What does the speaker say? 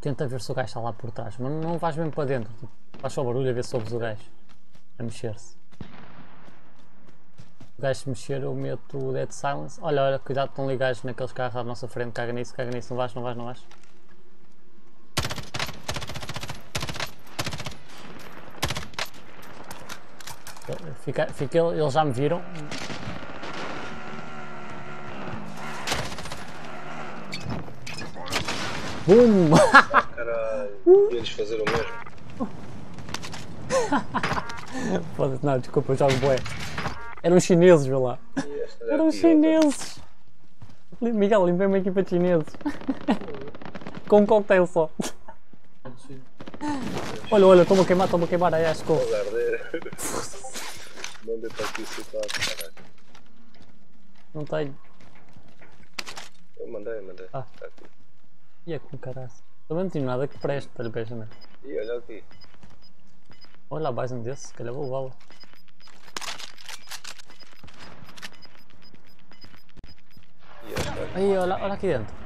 Tenta ver se o gajo está lá por trás, mas não vais mesmo para dentro. Tipo, faz só barulho a ver se ouves o gajo a mexer-se. O gajo se mexer, eu meto o Dead Silence. Olha, olha, cuidado, estão ali gajos naqueles carros à nossa frente. Caga nisso, caga nisso, não vais, não vais, não vais. Fica, fica, eles já me viram. Bum! Caralho, eles fazer o mesmo. Foda-se, não, desculpa, eu jogo bué. Eram chineses, vê lá. Eram daqui, chineses. Miguel, limpei uma equipa de chineses. Com um cocktail só. Olha, olha, estou-me a queimar, estou-me a queimar, aí acho que. Manda para aqui situado, caralho. Não tenho. Eu mandei, mandei. Ah. Tá aqui. E é com caralho. Também não tenho nada que preste, para esta merda. E olha aqui. Olha, mais um desses, se calhar vou levá-lo. Aí, olha, olha aqui dentro.